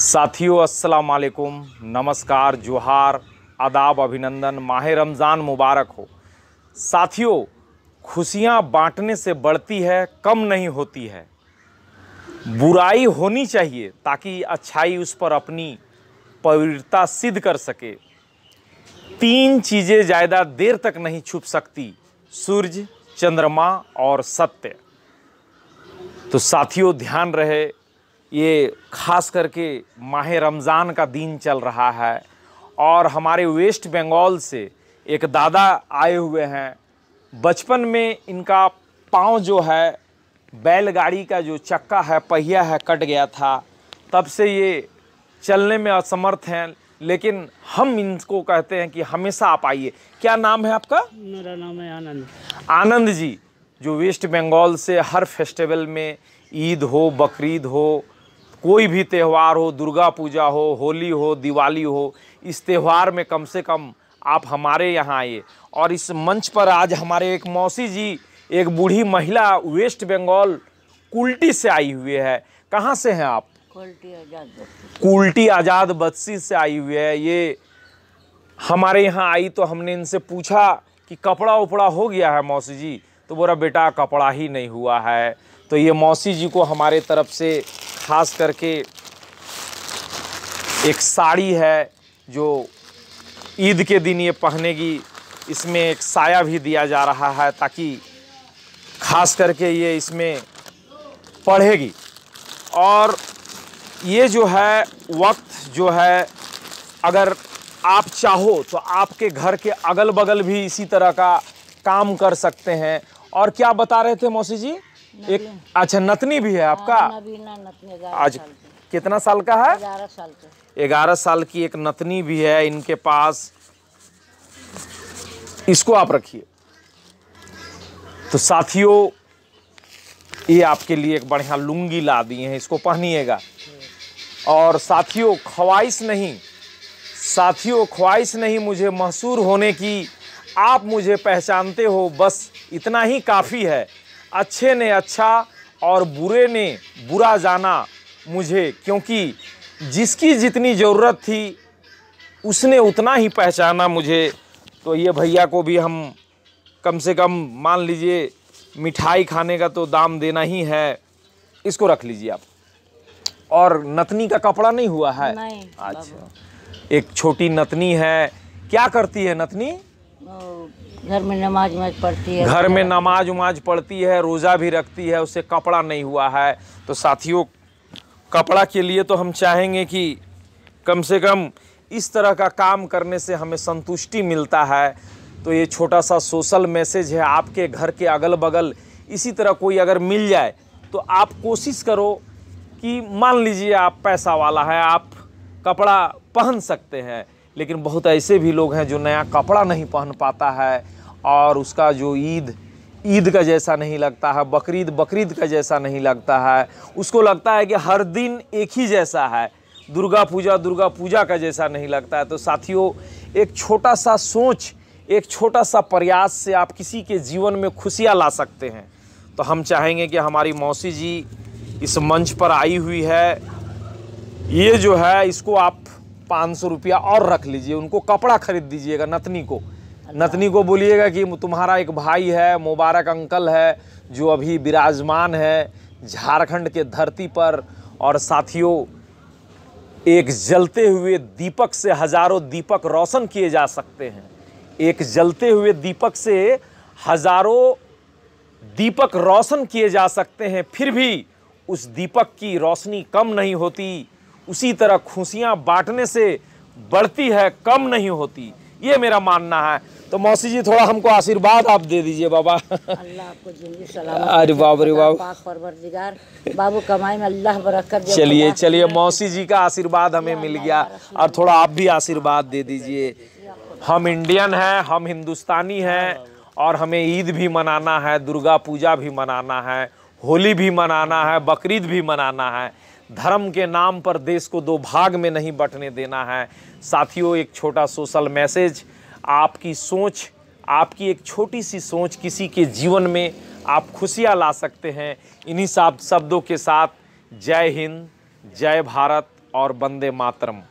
साथियों अस्सलाम वालेकुम नमस्कार, जोहार, आदाब, अभिनंदन, माह रमज़ान मुबारक हो। साथियों, खुशियाँ बांटने से बढ़ती है, कम नहीं होती है। बुराई होनी चाहिए ताकि अच्छाई उस पर अपनी पवित्रता सिद्ध कर सके। तीन चीज़ें ज़्यादा देर तक नहीं छुप सकती सूरज चंद्रमा और सत्य। तो साथियों, ध्यान रहे ये खास करके माह रमज़ान का दिन चल रहा है और हमारे वेस्ट बंगाल से एक दादा आए हुए हैं। बचपन में इनका पाँव जो है बैलगाड़ी का जो चक्का है पहिया है कट गया था। तब से ये चलने में असमर्थ हैं लेकिन हम इनको कहते हैं कि हमेशा आप आइए। क्या नाम है आपका? मेरा नाम है आनंद। आनंद जी जो वेस्ट बंगाल से हर फेस्टिवल में ईद हो बकरीद हो कोई भी त्यौहार हो दुर्गा पूजा हो होली हो दिवाली हो इस त्यौहार में कम से कम आप हमारे यहाँ आइए। और इस मंच पर आज हमारे एक मौसी जी एक बूढ़ी महिला वेस्ट बंगाल कुल्टी से आई हुई है। कहाँ से हैं आप? कुल्टी आज़ाद बदसी से आई हुई है। ये हमारे यहाँ आई तो हमने इनसे पूछा कि कपड़ा उपड़ा हो गया है मौसी जी? तो बोला बेटा कपड़ा ही नहीं हुआ है। तो ये मौसी जी को हमारे तरफ़ से खास करके एक साड़ी है जो ईद के दिन ये पहनेगी, इसमें एक साया भी दिया जा रहा है ताकि खास करके ये इसमें पढ़ेगी। और ये जो है वक्त जो है, अगर आप चाहो तो आपके घर के अगल बगल भी इसी तरह का काम कर सकते हैं। और क्या बता रहे थे मौसी जी? एक अच्छा नतनी भी है आपका? नतनी ग्यारह आज कितना साल का है? ग्यारह साल के। ग्यारह साल की एक नतनी भी है इनके पास। इसको आप रखिए। तो साथियों ये आपके लिए एक बढ़िया लुंगी ला दी हैं इसको पहनिएगा। और साथियों ख्वाहिश नहीं साथियों ख्वाहिश नहीं मुझे मशहूर होने की। आप मुझे पहचानते हो बस इतना ही काफ़ी है। अच्छे ने अच्छा और बुरे ने बुरा जाना मुझे क्योंकि जिसकी जितनी ज़रूरत थी उसने उतना ही पहचाना मुझे। तो ये भैया को भी हम कम से कम मान लीजिए मिठाई खाने का तो दाम देना ही है। इसको रख लीजिए आप। और नतनी का कपड़ा नहीं हुआ है? नहीं अच्छा। एक छोटी नतनी है। क्या करती है नतनी? घर में नमाज़ उमाज पढ़ती है। घर में नमाज़ उमाज पढ़ती है, रोज़ा भी रखती है, उससे कपड़ा नहीं हुआ है। तो साथियों, कपड़ा के लिए तो हम चाहेंगे कि कम से कम इस तरह का काम करने से हमें संतुष्टि मिलता है। तो ये छोटा सा सोशल मैसेज है आपके घर के अगल बगल इसी तरह कोई अगर मिल जाए तो आप कोशिश करो कि मान लीजिए आप पैसा वाला है, आप कपड़ा पहन सकते हैं। लेकिन बहुत ऐसे भी लोग हैं जो नया कपड़ा नहीं पहन पाता है और उसका जो ईद ईद का जैसा नहीं लगता है, बकरीद बकरीद का जैसा नहीं लगता है, उसको लगता है कि हर दिन एक ही जैसा है, दुर्गा पूजा दुर्गा पूजा का जैसा नहीं लगता है। तो साथियों, एक छोटा सा सोच, एक छोटा सा प्रयास से आप किसी के जीवन में खुशियाँ ला सकते हैं। तो हम चाहेंगे कि हमारी मौसी जी इस मंच पर आई हुई है। ये जो है, इसको आप पाँच सौ रुपया और रख लीजिए, उनको कपड़ा खरीद दीजिएगा नतनी को। नतनी को बोलिएगा कि तुम्हारा एक भाई है, मुबारक अंकल है, जो अभी विराजमान है झारखंड के धरती पर, और साथियों, एक जलते हुए दीपक से हज़ारों दीपक रोशन किए जा सकते हैं। एक जलते हुए दीपक से हज़ारों दीपक रोशन किए जा सकते हैं, फिर भी उस दीपक की रोशनी कम नहीं होती। उसी तरह खुशियाँ बांटने से बढ़ती है कम नहीं होती। ये मेरा मानना है। तो मौसी जी थोड़ा हमको आशीर्वाद आप दे दीजिए बाबा। अल्लाह आपको ज़िंदगी सलामत अरे रे परवरदिगार। बाबू कमाई में अल्लाह बरकत चलिए चलिए मौसी जी का आशीर्वाद हमें मिल गया। और थोड़ा आप भी आशीर्वाद दे दीजिए। हम इंडियन हैं हम हिंदुस्तानी हैं और हमें ईद भी मनाना है दुर्गा पूजा भी मनाना है होली भी मनाना है बकरीद भी मनाना है। धर्म के नाम पर देश को दो भाग में नहीं बंटने देना है। साथियों, एक छोटा सोशल मैसेज, आपकी सोच, आपकी एक छोटी सी सोच किसी के जीवन में आप खुशियाँ ला सकते हैं। इन्हीं शब्दों के साथ जय हिंद, जय भारत और वंदे मातरम।